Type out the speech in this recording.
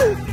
Run!